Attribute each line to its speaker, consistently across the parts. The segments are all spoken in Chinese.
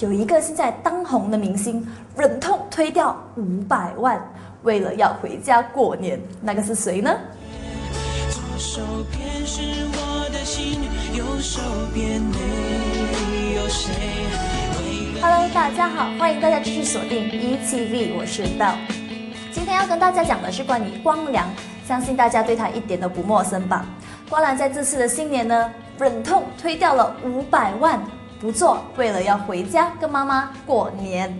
Speaker 1: 有一个现在当红的明星忍痛推掉五百万，为了要回家过年，那个是谁呢？左手边是我的心，右手边没有谁。Hello，大家好，欢迎大家继续锁定 ETV，我是 Bell。今天要跟大家讲的是关于光良，相信大家对他一点都不陌生吧？光良在这次的新年呢，忍痛推掉了五百万，不做，为了要回家跟妈妈过年，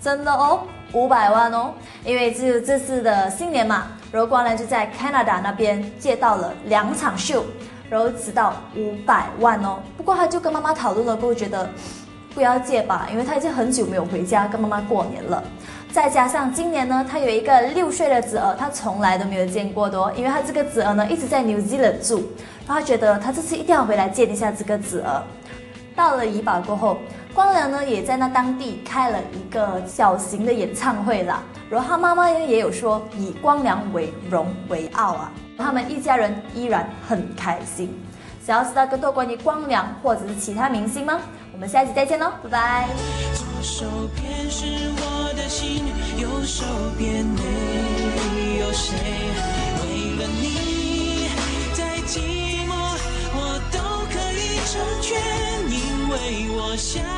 Speaker 1: 真的哦，五百万哦，因为这这次的新年嘛，然后光良就在 Canada 那边借到了两场秀，然后只到五百万哦。不过他就跟妈妈讨论了过后，觉得不要借吧，因为他已经很久没有回家跟妈妈过年了。再加上今年呢，他有一个六岁的侄儿，他从来都没有见过的哦，因为他这个侄儿呢一直在 New Zealand 住，然后他觉得他这次一定要回来见一下这个侄儿。到了怡保过后，光良呢也在那当地开了一个小型的演唱会啦，然后他妈妈呢也有说以光良为荣为傲啊，他们一家人依然很开心。想要知道更多关于光良或者是其他明星吗？我们下期再见喽，拜拜。左手边是我的心，右手边没有谁。我想。